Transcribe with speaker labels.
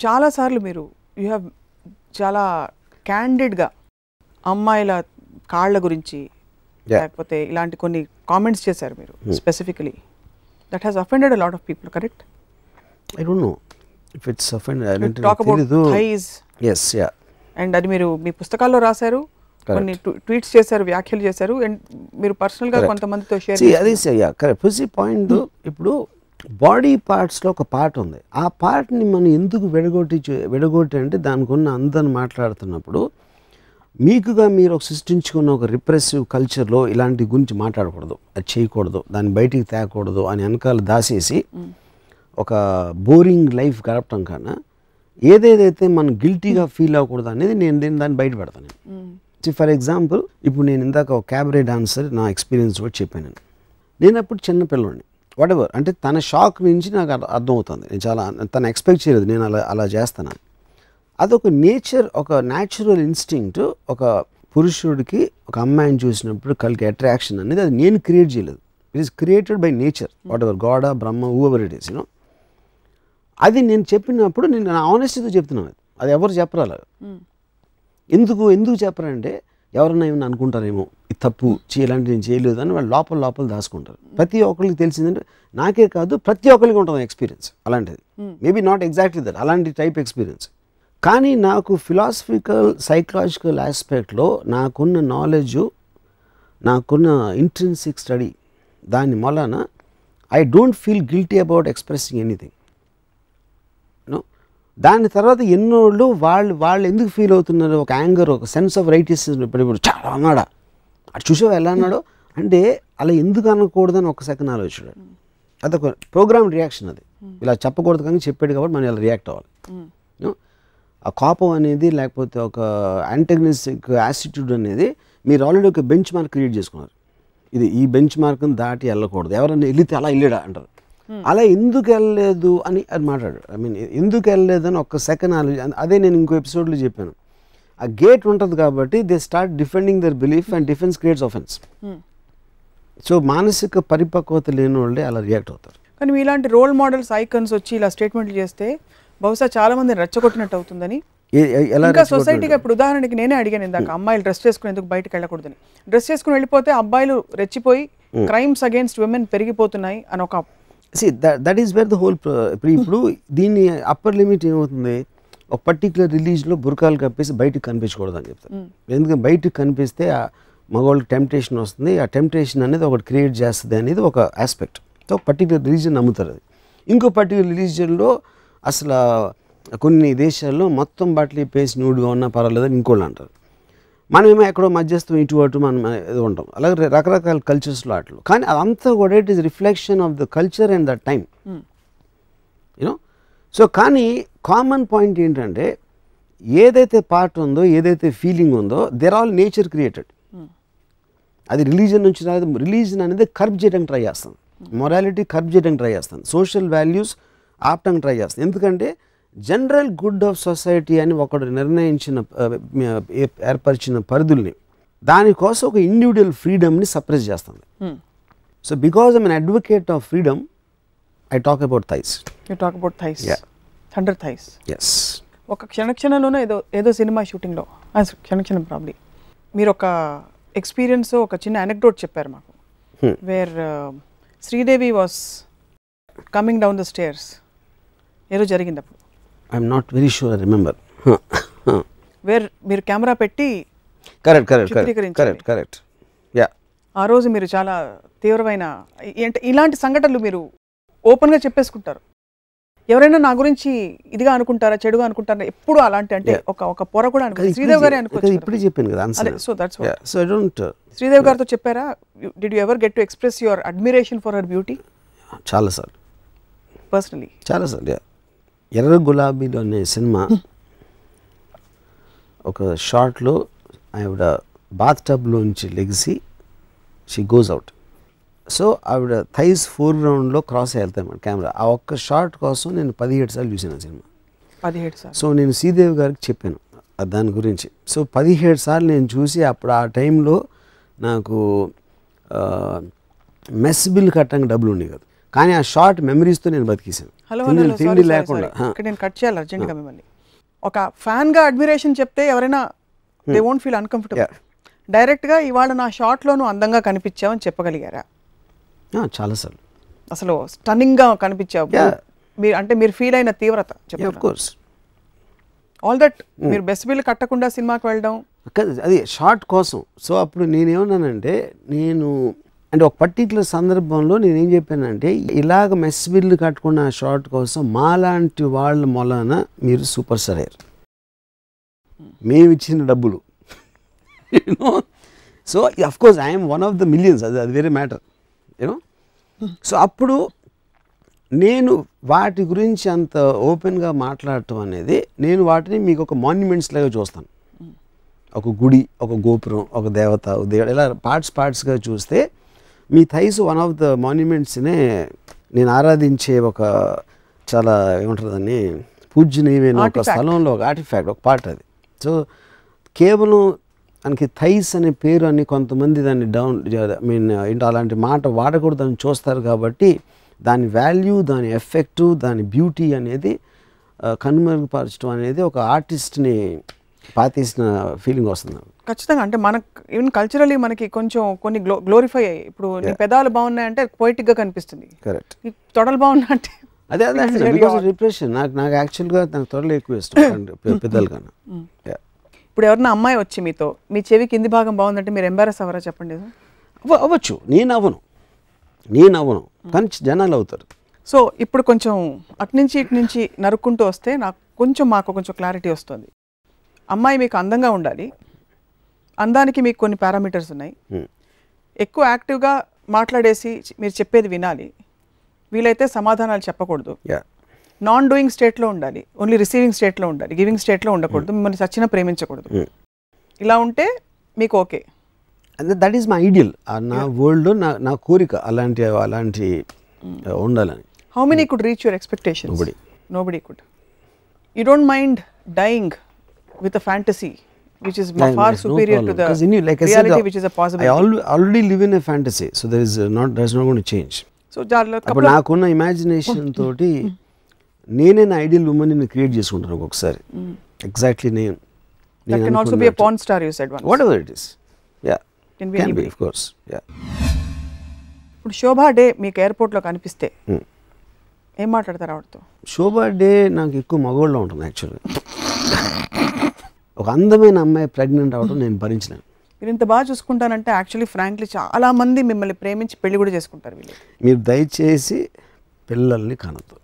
Speaker 1: చాలాసార్లు మీరు you have చాలా క్యాండిడ్గా అమ్మాయిల కాళ్ళ గురించి
Speaker 2: Yeah.
Speaker 1: లేకపోతే ఇలాంటి కొన్ని కామెంట్స్ చేశారు మీరు specifically that has offended a lot of people correct
Speaker 2: I don't know if it's offend
Speaker 1: talk about thighs
Speaker 2: yes yeah
Speaker 1: and అది మీరు మీ పుస్తకాల్లో రాశారు కొన్ని ట్వీట్స్ చేశారు వ్యాఖ్యలు చేశారు అండ్ మీరు పర్సనల్గా. కొంతమందితో షేర్
Speaker 2: అదే యా కరెక్ట్ పుసి పాయింట్ ఇప్పుడు బాడీ పార్ట్స్లో ఒక పార్ట్ ఉంది. ఆ పార్ట్ని మనం ఎందుకు విడగొట్టి విడగొట్టి అంటే దానికి ఉన్న అందరిని మాట్లాడుతున్నప్పుడు మీకుగా మీరు ఒక సృష్టించుకున్న ఒక రిప్రెసివ్ కల్చర్లో ఇలాంటి గురించి మాట్లాడకూడదు. అది చేయకూడదు. దాన్ని బయటికి తేకూడదు అని వెనకాల దాసేసి ఒక బోరింగ్ లైఫ్ గడపటం కన్నా ఏదేదైతే మనం గిల్టీగా ఫీల్ అవ్వకూడదు అనేది నేను దీన్ని దాన్ని బయట పెడతాను ఫర్ ఎగ్జాంపుల్ ఇప్పుడు నేను ఇందాక ఒక క్యాబరే డాన్సర్ నా ఎక్స్పీరియన్స్ కూడా చెప్పాను నేను. అప్పుడు చిన్న పిల్లోడిని. వాట్ ఎవర్ అంటే తన షాక్ నుంచి నాకు అర్థ- అర్థమవుతుంది. నేను చాలా తను ఎక్స్పెక్ట్ చేయలేదు. నేను అలా అలా చేస్తాను అదొక నేచర్ ఒక న్యాచురల్ ఇన్స్టింక్ట్ ఒక పురుషుడికి ఒక అమ్మాయిని చూసినప్పుడు కలిగే అట్రాక్షన్ అనేది అది నేను క్రియేట్ చేయలేదు. It is created by nature whatever God Brahma whoever it is you know అది నేను చెప్పినప్పుడు నేను నా ఆనెస్టీతో చెప్తున్నాను. అది. ఎవరు చెప్పరు అలా ఎందుకు ఎందుకు చెప్పరంటే ఎవరన్నా ఏమైనా అనుకుంటారేమో ఇది తప్పు చేయాలంటే నేను చేయలేదు అని వాళ్ళు లోపల లోపల దాచుకుంటారు. ప్రతి ఒక్కరికి తెలిసిందంటే నాకే కాదు ప్రతి ఒక్కరికి ఉంటుంది ఎక్స్పీరియన్స్ అలాంటిది. మేబీ నాట్ ఎగ్జాక్ట్లీ దట్ అలాంటి టైప్ ఎక్స్పీరియన్స్ కానీ నాకు ఫిలాసఫికల్ సైకలాజికల్ ఆస్పెక్ట్లో నాకున్న నాలెడ్జ్ నాకున్న ఇంట్రెన్సిక్ స్టడీ దాని వలన I don't feel guilty about expressing anything దాని తర్వాత ఎన్నోళ్ళు వాళ్ళు వాళ్ళు ఎందుకు ఫీల్ అవుతున్నారు? ఒక యాంగర్ ఒక సెన్స్ ఆఫ్ రైటిస్ ఇప్పుడు ఇప్పుడు చాలా అన్నాడా? అటు చూసావు ఎలా అన్నాడో? అంటే అలా ఎందుకు అనకూడదని ఒక సెకండ్ ఆలోచించాడు అదొక ప్రోగ్రామ్ రియాక్షన్ అది. ఇలా చెప్పకూడదు కానీ చెప్పాడు కాబట్టి మనం ఇలా రియాక్ట్ అవ్వాలి. Know? ఆ కోపం అనేది లేకపోతే ఒక యాంటగనిస్టిక్ యాసిట్యూడ్ అనేది మీరు ఆల్రెడీ ఒక బెంచ్ మార్క్ క్రియేట్ చేసుకున్నారు. ఇది ఈ బెంచ్ మార్క్ని దాటి వెళ్ళకూడదు. ఎవరైనా వెళితే అలా వెళ్ళాడా? అంటారు. అలా ఎందుకు వెళ్ళలేదు అని అది మాట్లాడు ఐ మీన్ ఎందుకు వెళ్ళలేదు అని ఒక్క సెకండ్ ఆలోచి అదే నేను ఇంకో ఎపిసోడ్లో చెప్పాను. ఆ గేట్ ఉంటుంది కాబట్టి they start defending their belief and defense creates offense so మానసిక పరిపక్వత లేని వాళ్ళే అలా రియాక్ట్ అవుతారు.
Speaker 1: కానీ మీలాంటి రోల్ మోడల్స్ ఐకన్స్ వచ్చి ఇలా స్టేట్మెంట్లు చేస్తే బహుశా చాలా మంది రెచ్చగొట్టినట్టు అవుతుందని. ఇంకా? సొసైటీగా ఇప్పుడు ఉదాహరణకి నేనే అడిగాను ఇందాక అమ్మాయిలు డ్రెస్ చేసుకుని ఎందుకు బయటకు వెళ్ళకూడదని. డ్రెస్ చేసుకుని వెళ్ళిపోతే అబ్బాయిలు రెచ్చిపోయి క్రైమ్స్ అగేన్స్ట్ విమెన్ పెరిగిపోతున్నాయి అని ఒక
Speaker 2: see that is where the whole ఇప్పుడు ఇప్పుడు దీన్ని అప్పర్ లిమిట్ ఏమవుతుంది? ఒక పర్టికులర్ రిలీజ్లో బురకాలు కప్పేసి బయటికి కనిపించకూడదు అని చెప్తారు. ఎందుకంటే బయటికి కనిపిస్తే ఆ మగవాళ్ళకి టెంప్టేషన్ వస్తుంది. ఆ టెంప్టేషన్ అనేది ఒకటి క్రియేట్ చేస్తుంది అనేది ఒక ఆస్పెక్ట్ సో ఒక పర్టికులర్ రిలీజన్ నమ్ముతారు అది. ఇంకో పర్టికులర్ రిలీజియన్లో అసలు కొన్ని దేశాల్లో మొత్తం బట్టలు ఇప్పేసి నూడుగా ఉన్నా పర్వాలేదని ఇంకోళ్ళు అంటారు. మనమేమో ఎక్కడో మధ్యస్థం ఇటు అటు మనం ఏదో ఉంటాం. అలాగే రకరకాల కల్చర్స్లో అట్లు. కానీ అదంతా కూడా it is reflection of the culture and the time you know so కానీ కామన్ పాయింట్ ఏంటంటే ఏదైతే పార్ట్ ఉందో ఏదైతే ఫీలింగ్ ఉందో దేర్ ఆల్ నేచర్ క్రియేటెడ్ అది రిలీజన్ నుంచి రాదు. రిలీజన్ అనేది కర్బ్ చేయడానికి ట్రై చేస్తుంది మొరాలిటీ కర్బ్ చేయడానికి ట్రై చేస్తుంది సోషల్ వాల్యూస్ ఆపడానికి ట్రై చేస్తుంది ఎందుకంటే జనరల్ గుడ్ ఆఫ్ సొసైటీ అని ఒకడు నిర్ణయించిన ఏర్పరిచిన పరిధుల్ని దానికోసం ఒక ఇండివిజువల్ ఫ్రీడమ్ని సప్రెస్ చేస్తుంది. So because I'm advocate of freedom I talk about thighs.
Speaker 1: You talk about thighs. Thunder thighs
Speaker 2: yes
Speaker 1: ఒక క్షణ క్షణంలోనే ఏదో ఏదో సినిమా షూటింగ్లో ఆ, క్షణ క్షణం ప్రాబ్లీ మీరు ఒక ఎక్స్పీరియన్స్ ఒక చిన్న అనెక్డోట్ చెప్పారు మాకు. Where Sridevi was coming down the stairs ఏదో జరిగింది అప్పుడు.
Speaker 2: I'm not very sure I remember
Speaker 1: where మీరు కెమెరా పెట్టి
Speaker 2: correct correct correct. Correct correct yeah
Speaker 1: ఆ రోజు మీరు చాలా తీవ్రమైన ఏంట ఇలాంటి సంఘటనలు మీరు ఓపెన్గా చెప్పేసుకుంటారు. ఎవరైనా నా గురించి ఇదిగా అనుకుంటారా చెడుగా అనుకుంటారా ఎప్పుడు అలాంటి అంటే. ఒక ఒక పొర కూడా అనుకుంటారు శ్రీదేవి గారే అనుకోవచ్చు
Speaker 2: ఇప్పుడే చెప్పాను కదా
Speaker 1: అదే so that's
Speaker 2: so I don't
Speaker 1: Sridevi గారితో చెప్పారా? Did you ever get to express your admiration for her beauty
Speaker 2: చాలా సార్
Speaker 1: పర్సనలీ
Speaker 2: చాలా సార్ యా ఎర్ర గులాబీలో అనే సినిమా ఒక షార్ట్లో ఆవిడ బాత్ టబ్లోంచి లెగిసి షీ గోస్ అవుట్. సో ఆవిడ థైస్ ఫోర్ గ్రౌండ్లో క్రాస్ వెళ్తాయి మన కెమెరా. ఆ ఒక్క షార్ట్ కోసం నేను పదిహేడు సార్లు చూసాను సినిమా.
Speaker 1: పదిహేడు సార్
Speaker 2: సో నేను శ్రీదేవి గారికి చెప్పాను దాని గురించి. సో పదిహేడు సార్లు నేను చూసి అప్పుడు ఆ టైంలో నాకు మెస్ బిల్ కట్టడానికి డబ్బులు ఉండేవి కాదు. కానీ ఆ షార్ట్ మెమరీస్తో నేను బతికేసాను
Speaker 1: హలో
Speaker 2: తిండి లేకుండా
Speaker 1: నేను కట్ చేయాలి అర్జెంట్గా మిమ్మల్ని. ఒక ఫ్యాన్గా అడ్మిరేషన్ చెప్తే ఎవరైనా దే వోంట్ ఫీల్ అన్కంఫర్టబుల్. డైరెక్ట్గా ఇవాళ నా షార్ట్లోనూ అందంగా కనిపించావని చెప్పగలిగారా?
Speaker 2: చాలాసార్లు.
Speaker 1: అసలు స్టన్నింగ్గా కనిపించావు. మీరు అంటే మీరు ఫీల్ అయిన తీవ్రత
Speaker 2: కోర్స్
Speaker 1: ఆల్ దట్ మీరు బెస్ట్ బిల్ కట్టకుండా సినిమాకి వెళ్ళడం?
Speaker 2: అది షార్ట్ కోసం. సో అప్పుడు నేనేమన్నానంటే నేను అంటే ఒక పర్టికులర్ సందర్భంలో నేను ఏం చెప్పానంటే ఇలాగ మెస్ బిల్లు కట్టుకున్న షార్ట్ కోసం మాలాంటి వాళ్ళ మొలన మీరు సూపర్ స్టార్ అయ్యారు. మేము ఇచ్చిన డబ్బులు. You know so of course I'm one of the millions అది అది వేరే మ్యాటర్. యూనో సో అప్పుడు నేను వాటి గురించి అంత ఓపెన్గా మాట్లాడటం అనేది నేను వాటిని మీకు ఒక మాన్యుమెంట్స్ లాగా చూస్తాను. ఒక గుడి ఒక గోపురం ఒక దేవత దేవుడు ఇలా పార్ట్స్ పార్ట్స్గా చూస్తే మీ థైస్ వన్ ఆఫ్ ద మాన్యుమెంట్స్నే నేను ఆరాధించే ఒక చాలా ఏమంటారు దాన్ని పూజ్యనీయమైన ఒక. స్థలంలో ఒక ఆర్టిఫాక్ట్ ఒక పార్ట్ అది సో కేవలం మనకి థైస్ అనే పేరు అని కొంతమంది దాన్ని డౌన్ ఐ మీన్ ఏంటో అలాంటి మాట వాడకూడదని చూస్తారు కాబట్టి దాని వాల్యూ దాని ఎఫెక్టు దాని బ్యూటీ అనేది కనుమరుగుపరచడం అనేది ఒక ఆర్టిస్ట్ని పాతేసిన ఫీలింగ్ వస్తుంది.
Speaker 1: ఖచ్చితంగా. అంటే మనకు ఈవెన్ కల్చరలీ మనకి కొంచెం కొన్ని గ్లో గ్లోరిఫై అయ్యాయి. ఇప్పుడు నీ పెదాలు బాగున్నాయంటే పోయిటిక్గా కనిపిస్తుంది.
Speaker 2: కరెక్ట్
Speaker 1: తొడలు బాగున్నా అంటే
Speaker 2: అదే అదే. బికాస్. రిప్రెషన్ నాకు నాకు యాక్చువల్గా నాకు త్వరలో ఎక్కువ ఇష్టం. పెద్దల కన్నా.
Speaker 1: ఇప్పుడు ఎవరన్నా అమ్మాయి వచ్చి మీతో మీ చెవి కింది భాగం బాగుందంటే మీరు ఎంబారస్ అవ్వరా చెప్పండి
Speaker 2: అవ్వ- అవ్వచ్చు. నేను అవ్వను. నేను అవ్వను. కానీ జనాలు అవుతారు.
Speaker 1: సో ఇప్పుడు కొంచెం అటు నుంచి ఇటు నుంచి నరుక్కుంటూ వస్తే నాకు కొంచెం మాకు కొంచెం క్లారిటీ వస్తుంది. అమ్మాయి మీకు అందంగా ఉండాలి. అందానికి మీకు కొన్ని పారామీటర్స్ ఉన్నాయి. ఎక్కువ యాక్టివ్గా మాట్లాడేసి మీరు చెప్పేది వినాలి. వీలైతే సమాధానాలు చెప్పకూడదు.
Speaker 2: యా.
Speaker 1: నాన్ డూయింగ్ స్టేట్లో ఉండాలి. ఓన్లీ రిసీవింగ్ స్టేట్లో ఉండాలి. గివింగ్ స్టేట్లో ఉండకూడదు. మిమ్మల్ని చచ్చినా ప్రేమించకూడదు. ఇలా ఉంటే మీకు okay.
Speaker 2: That is my ideal నా వరల్డ్లో నా నా కోరిక అలాంటి అలాంటి ఉండాలని.
Speaker 1: How many could reach your expectation. Nobody could you don't mind dying with a fantasy which is
Speaker 2: Yeah,
Speaker 1: far
Speaker 2: there's no.
Speaker 1: The
Speaker 2: 'Cause in you, like I said, uh,
Speaker 1: which is a
Speaker 2: I al- already live in a fantasy, so there is uh, not there's not going to change.
Speaker 1: దానిలో
Speaker 2: అప్పుడు నాకున్న imagination తోటి నేనే నా ideal ఉమెన్ని create చేసుకుంటాను ఒక్కొక్కసారి. Exactly నేను.
Speaker 1: That can also be a pan star you said one
Speaker 2: whatever it is yeah
Speaker 1: Can be
Speaker 2: be
Speaker 1: anybody.
Speaker 2: Of course yeah
Speaker 1: ఇప్పుడు శోభా డే మీకు ఎయిర్పోర్ట్లో కనిపిస్తే ఏం మాట్లాడతారు ఆవిడతో?
Speaker 2: శోభా డే నాకు ఎక్కువ మగవాళ్ళలో ఉంటుంది యాక్చువల్గా ఒక అందమైన అమ్మాయి ప్రెగ్నెంట్ అవ్వడం నేను భరించలేను
Speaker 1: మీరు ఇంత బాగా చూసుకుంటానంటే యాక్చువల్లీ ఫ్రాంక్లీ చాలా మంది మిమ్మల్ని ప్రేమించి పెళ్ళి కూడా చేసుకుంటారు వీళ్ళు.
Speaker 2: మీరు దయచేసి పిల్లల్ని కనద్దు.